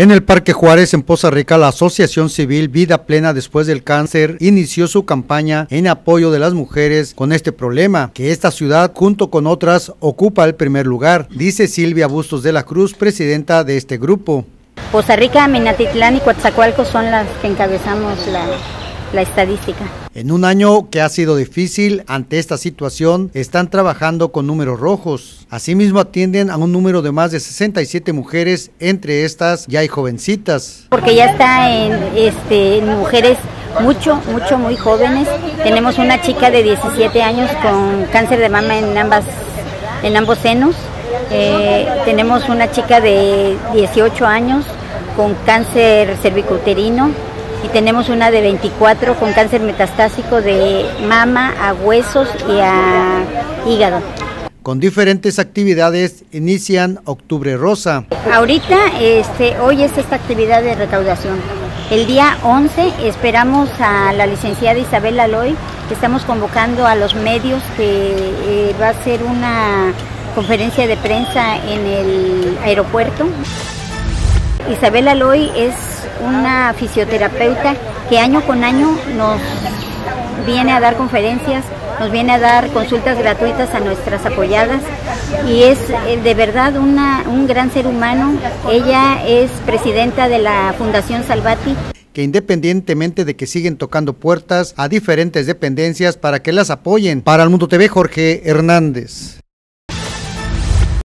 En el Parque Juárez, en Poza Rica, la Asociación Civil Vida Plena Después del Cáncer inició su campaña en apoyo de las mujeres con este problema, que esta ciudad, junto con otras, ocupa el primer lugar, dice Silvia Bustos de la Cruz, presidenta de este grupo. Poza Rica, Minatitlán y Coatzacoalcos son las que encabezamos la, la estadística. En un año que ha sido difícil ante esta situación, están trabajando con números rojos. Asimismo atienden a un número de más de 67 mujeres, entre estas ya hay jovencitas. Porque ya está en, este, en mujeres mucho, mucho, muy jóvenes. Tenemos una chica de 17 años con cáncer de mama en, ambas, en ambos senos. Eh, tenemos una chica de 18 años con cáncer cervicouterino y tenemos una de 24 con cáncer metastásico de mama a huesos y a hígado. Con diferentes actividades inician Octubre Rosa. Ahorita, este, hoy es esta actividad de recaudación. El día 11 esperamos a la licenciada Isabel Aloy, que estamos convocando a los medios, que eh, va a ser una conferencia de prensa en el aeropuerto. Isabel Aloy es una fisioterapeuta que año con año nos viene a dar conferencias, nos viene a dar consultas gratuitas a nuestras apoyadas y es eh, de verdad una, un gran ser humano. Ella es presidenta de la Fundación Salvati que independientemente de que siguen tocando puertas a diferentes dependencias para que las apoyen. Para el Mundo TV, Jorge Hernández.